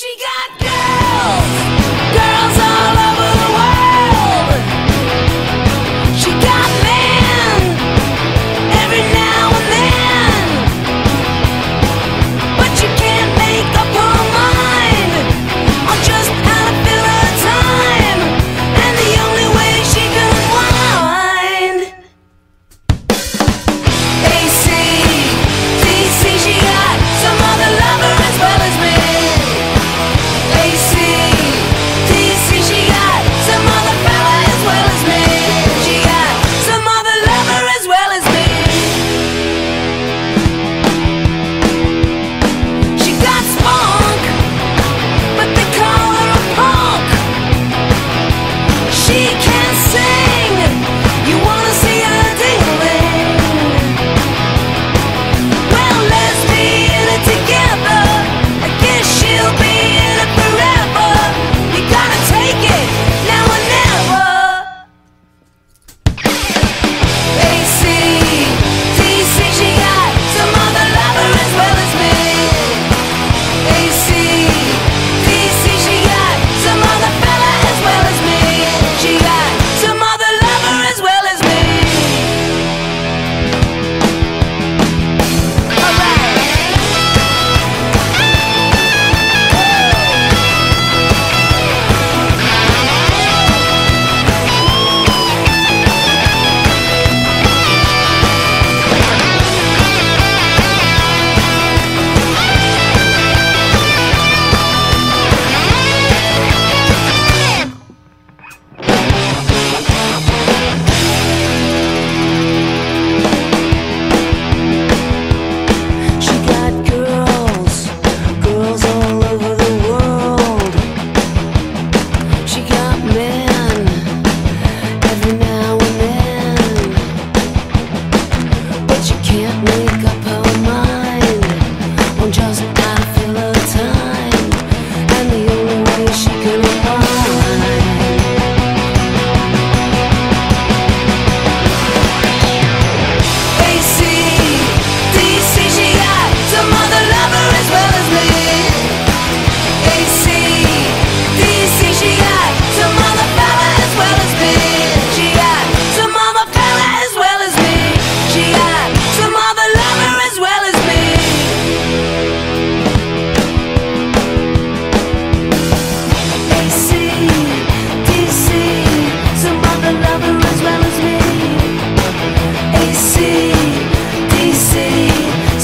She got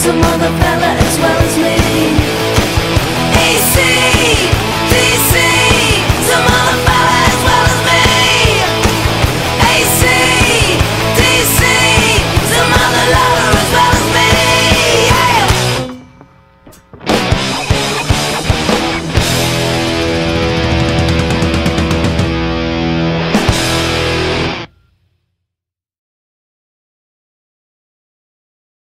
some other fella.